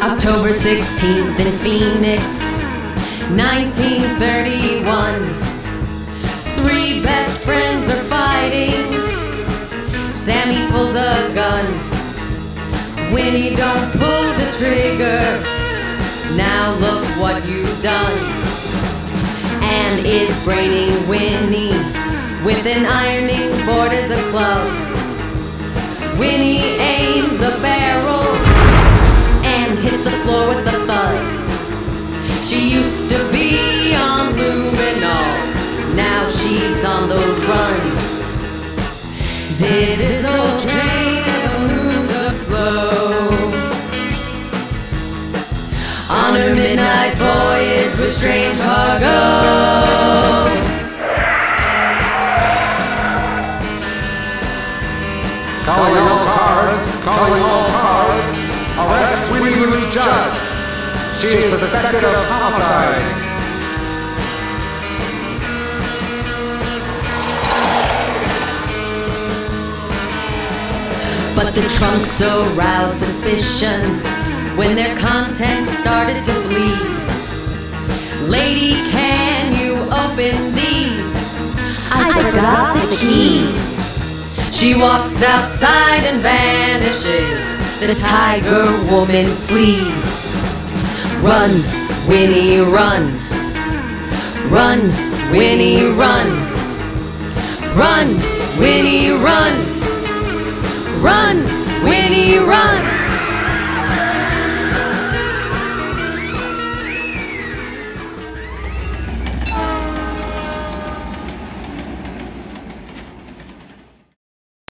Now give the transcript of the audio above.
October 16th in Phoenix, 1931. Three best friends are fighting. Sammy pulls a gun. Winnie don't pull the trigger. Now look what you've done. Anne is braining Winnie with an ironing board as a club. Winnie Did this old train ever move so slow? On her midnight voyage with strange cargo. Calling all cars, calling all cars. Arrest Winnie Judd. She is suspected of homicide. But the trunks aroused suspicion when their contents started to bleed. Lady, can you open these? I forgot the keys. She walks outside and vanishes. The tiger woman flees. Run, Winnie, run. Run, Winnie, run. Run, Winnie, run. Run, Winnie, run.